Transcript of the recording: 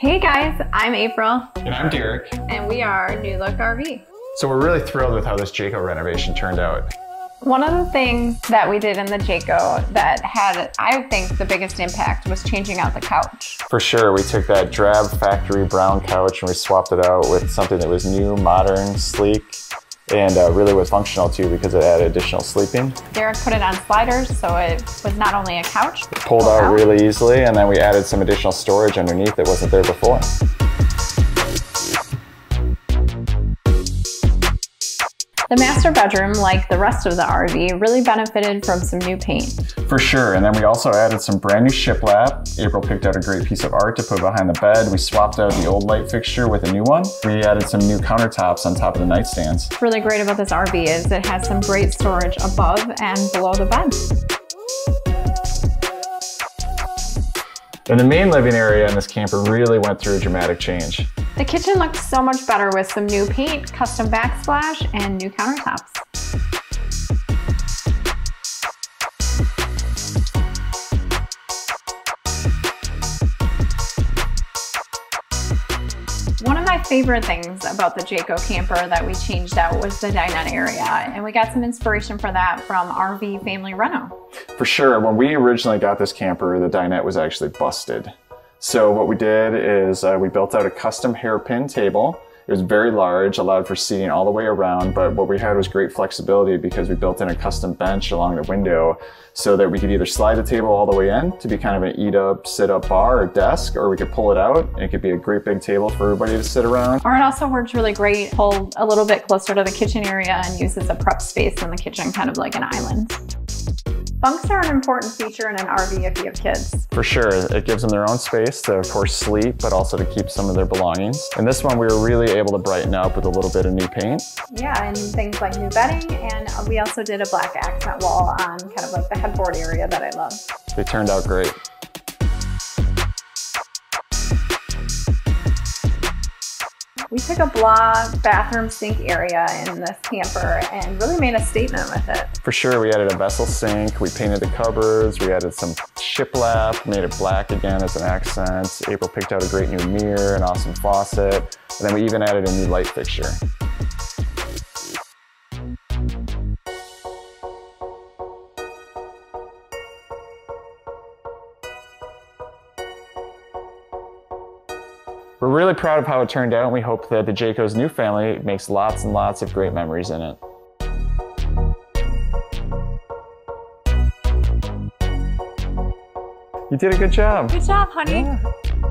Hey guys, I'm April. And I'm Derek. And we are New Look RV. So we're really thrilled with how this Jayco renovation turned out. One of the things that we did in the Jayco that had, I think, the biggest impact was changing out the couch. For sure, we took that drab factory brown couch and we swapped it out with something that was new, modern, sleek, and uh, really was functional too because it added additional sleeping. Derek put it on sliders so it was not only a couch. It pulled out, out really easily and then we added some additional storage underneath that wasn't there before. The master bedroom, like the rest of the RV, really benefited from some new paint. For sure, and then we also added some brand new shiplap. April picked out a great piece of art to put behind the bed. We swapped out the old light fixture with a new one. We added some new countertops on top of the nightstands. What's really great about this RV is it has some great storage above and below the bed. And the main living area in this camper really went through a dramatic change. The kitchen looks so much better with some new paint, custom backsplash, and new countertops. My favorite things about the Jayco camper that we changed out was the dinette area, and we got some inspiration for that from RV Family Reno. For sure, when we originally got this camper, the dinette was actually busted. So what we did is uh, we built out a custom hairpin table. It was very large, allowed for seating all the way around, but what we had was great flexibility because we built in a custom bench along the window so that we could either slide the table all the way in to be kind of an eat up, sit up bar or desk, or we could pull it out and it could be a great big table for everybody to sit around. Or it also works really great, pulled a little bit closer to the kitchen area and uses a prep space in the kitchen, kind of like an island. Bunks are an important feature in an RV if you have kids. For sure. It gives them their own space to, of course, sleep, but also to keep some of their belongings. And this one, we were really able to brighten up with a little bit of new paint. Yeah, and things like new bedding. And we also did a black accent wall on kind of like the headboard area that I love. They turned out great. We took a blah bathroom sink area in this camper and really made a statement with it. For sure, we added a vessel sink, we painted the cupboards, we added some shiplap, made it black again as an accent. April picked out a great new mirror, an awesome faucet, and then we even added a new light fixture. We're really proud of how it turned out and we hope that the Jayco's new family makes lots and lots of great memories in it. You did a good job. Good job, honey. Yeah.